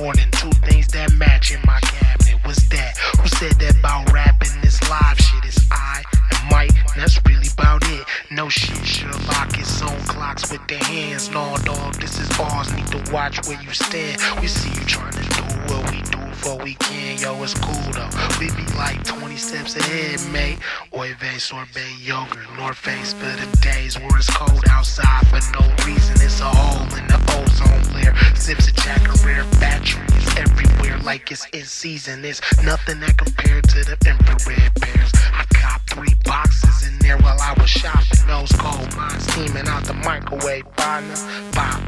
more than two things that match in my cabinet. What's that? Who said that about rapping? This live shit is I and Mike. That's really about it. No shit, Sherlock its own clocks with their hands. No, dog, this is ours. Need to watch where you stand. We see you trying to do what we before we can. Yo, it's cool though. We be like 20 steps ahead, mate. Oive sorbet yogurt, North Face for the days where it's cold outside for no reason. It's a hole in the ozone layer. Sips of Jack rare batteries everywhere like it's in season. It's nothing that compared to the infrared pairs. I cop three boxes in there while I was shopping. Those cold minds steaming out the microwave. Partner, pop,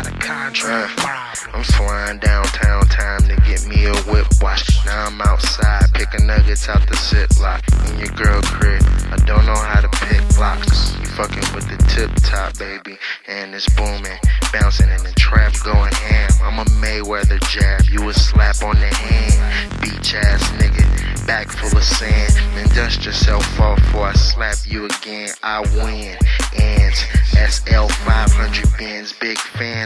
out of contract. Problem. I'm flying downtown, time to get me a whip watch. Now I'm outside, picking nuggets out the ziplock. In your girl crib, I don't know how to pick blocks. You fucking with the tip top, baby, and it's booming. Bouncing in the trap, going ham. I'm a Mayweather jab, you a slap on the hand. Beach ass nigga, back full of sand. Then dust yourself off before I slap you again. I win. And SL 500 Benz,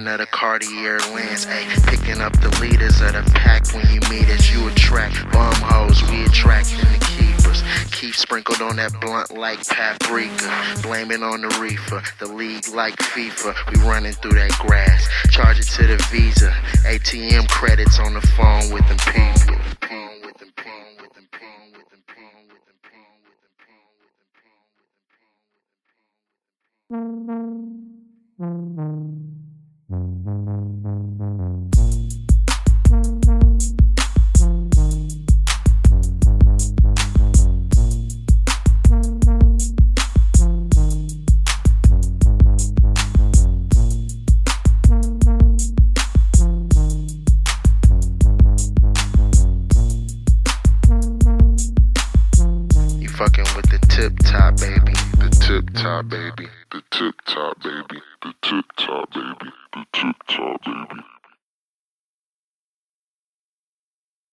big of the Cartier lens. Ayy, picking up the leaders of the pack when you meet us. You attract bum hoes, we attracting the keepers. Keep sprinkled on that blunt like paprika. Blame it on the reefer, the league like FIFA. We running through that grass. Charge it to the Visa. ATM credits on the phone with them people. You tip top, baby. The tip top, baby. The tip top, baby. The tip top, baby. The tip top, baby.